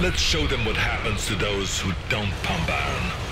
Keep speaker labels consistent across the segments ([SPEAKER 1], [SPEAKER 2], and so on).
[SPEAKER 1] Let's show them what happens to those who don't pump iron.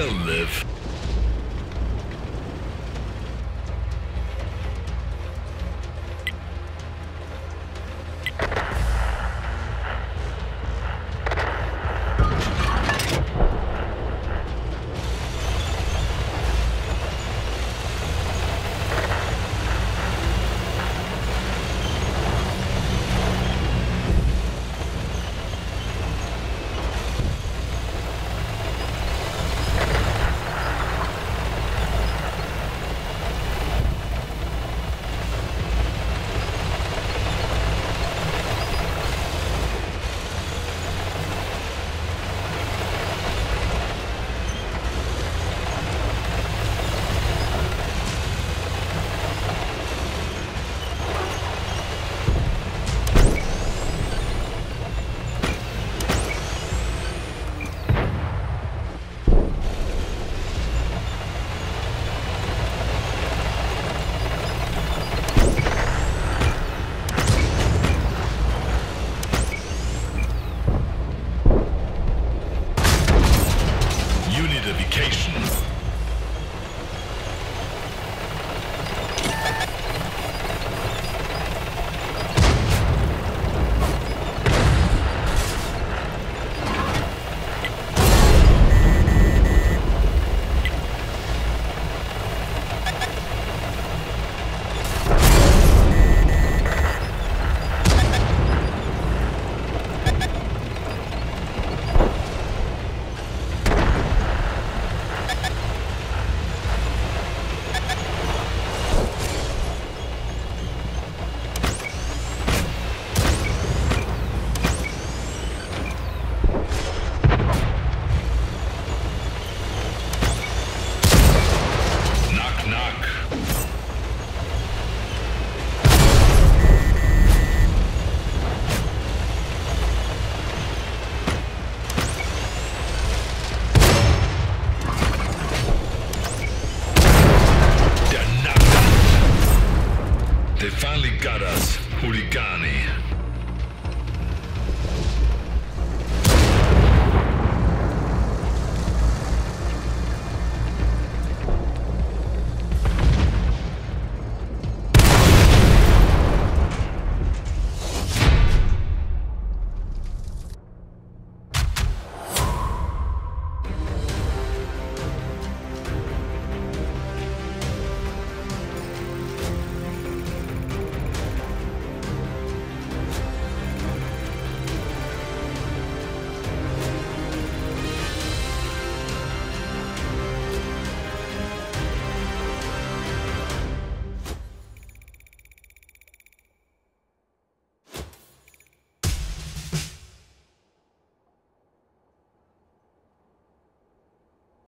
[SPEAKER 1] They'll live. Thank you.